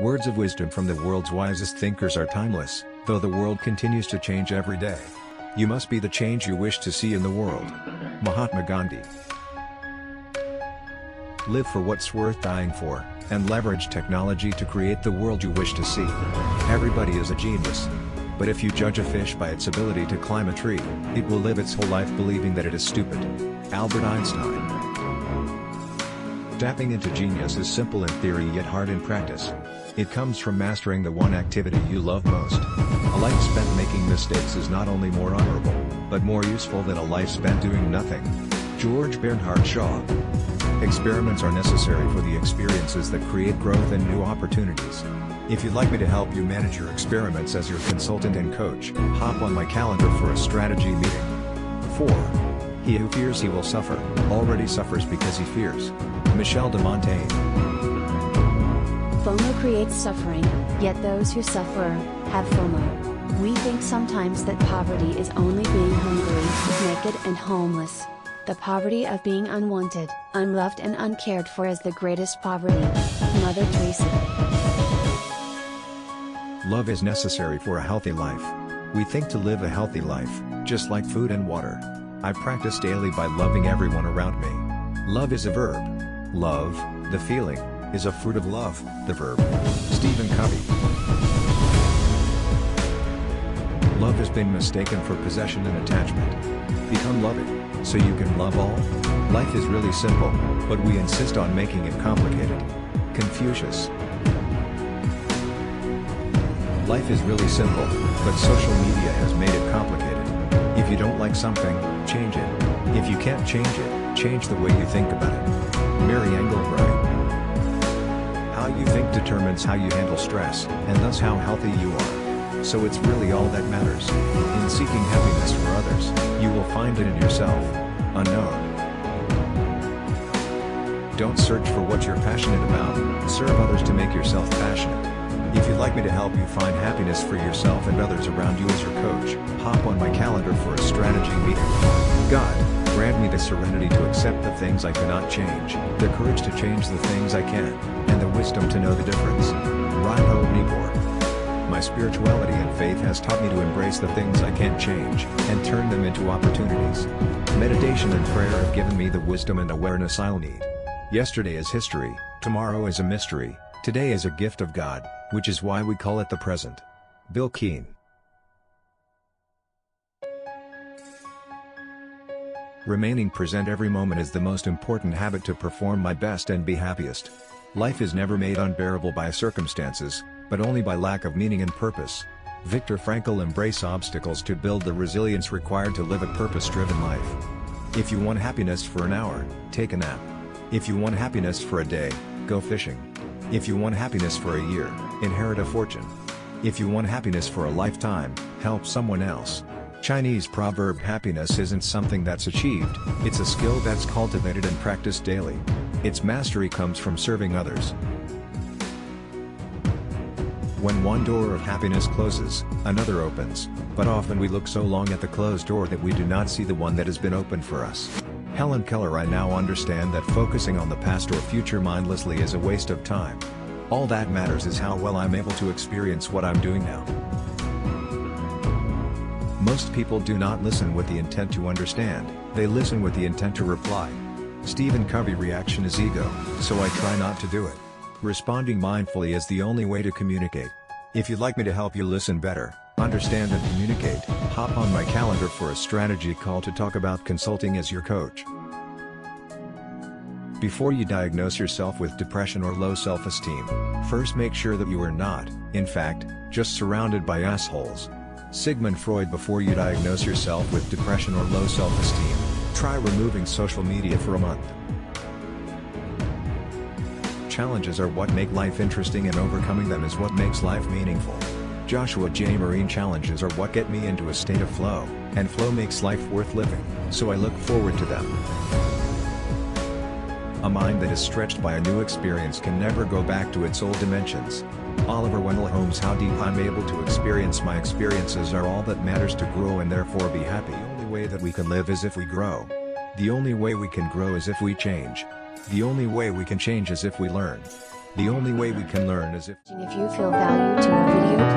Words of wisdom from the world's wisest thinkers are timeless, though the world continues to change every day. You must be the change you wish to see in the world. Mahatma Gandhi. Live for what's worth dying for, and leverage technology to create the world you wish to see. Everybody is a genius. But if you judge a fish by its ability to climb a tree, it will live its whole life believing that it is stupid. Albert Einstein. Tapping into genius is simple in theory yet hard in practice. It comes from mastering the one activity you love most. A life spent making mistakes is not only more honorable, but more useful than a life spent doing nothing. George Bernard Shaw. Experiments are necessary for the experiences that create growth and new opportunities. If you'd like me to help you manage your experiments as your consultant and coach, hop on my calendar for a strategy meeting. 4. He who fears he will suffer, already suffers because he fears. Michel de Montaigne. FOMO creates suffering, yet those who suffer have FOMO. We think sometimes that poverty is only being hungry, naked, and homeless. The poverty of being unwanted, unloved, and uncared for is the greatest poverty. Mother Teresa. Love is necessary for a healthy life. We think to live a healthy life, just like food and water. I practice daily by loving everyone around me. Love is a verb. Love, the feeling, is a fruit of love, the verb. Stephen Covey. Love has been mistaken for possession and attachment. Become loving, so you can love all. Life is really simple, but we insist on making it complicated. Confucius. Life is really simple, but social media has made it complicated. If you don't like something, change it. If you can't change it, change the way you think about it. Mary Engelbreit. How you think determines how you handle stress, and thus how healthy you are. So it's really all that matters. In seeking happiness for others, you will find it in yourself. Unknown. Don't search for what you're passionate about, serve others to make yourself passionate. If you'd like me to help you find happiness for yourself and others around you as your coach, hop on my calendar for a strategy meeting. God, grant me the serenity to accept the things I cannot change, the courage to change the things I can, and the wisdom to know the difference. Reinhold Niebuhr. My spirituality and faith has taught me to embrace the things I can't change, and turn them into opportunities. Meditation and prayer have given me the wisdom and awareness I'll need. Yesterday is history, tomorrow is a mystery, today is a gift of God, which is why we call it the present. Bill Keane. Remaining present every moment is the most important habit to perform my best and be happiest. Life is never made unbearable by circumstances, but only by lack of meaning and purpose. Viktor Frankl embrace obstacles to build the resilience required to live a purpose-driven life. If you want happiness for an hour, take a nap. If you want happiness for a day, go fishing. If you want happiness for a year, inherit a fortune. If you want happiness for a lifetime, help someone else. Chinese proverb happiness isn't something that's achieved, it's a skill that's cultivated and practiced daily. Its mastery comes from serving others. When one door of happiness closes, another opens, but often we look so long at the closed door that we do not see the one that has been opened for us. Helen Keller I now understand that focusing on the past or future mindlessly is a waste of time. All that matters is how well I'm able to experience what I'm doing now. Most people do not listen with the intent to understand, they listen with the intent to reply. Stephen Covey reaction is ego, so I try not to do it. Responding mindfully is the only way to communicate. If you'd like me to help you listen better, understand and communicate, hop on my calendar for a strategy call to talk about consulting as your coach. Before you diagnose yourself with depression or low self-esteem, first make sure that you are not, in fact, just surrounded by assholes. Sigmund Freud Before you diagnose yourself with depression or low self-esteem, try removing social media for a month. Challenges are what make life interesting and overcoming them is what makes life meaningful. Joshua J. Marine challenges are what get me into a state of flow, and flow makes life worth living, so I look forward to them. A mind that is stretched by a new experience can never go back to its old dimensions. Oliver Wendell Holmes How deep I'm able to experience my experiences are all that matters to grow and therefore be happy. The only way that we can live is if we grow. The only way we can grow is if we change. The only way we can change is if we learn. The only way we can learn is if If you feel value to our video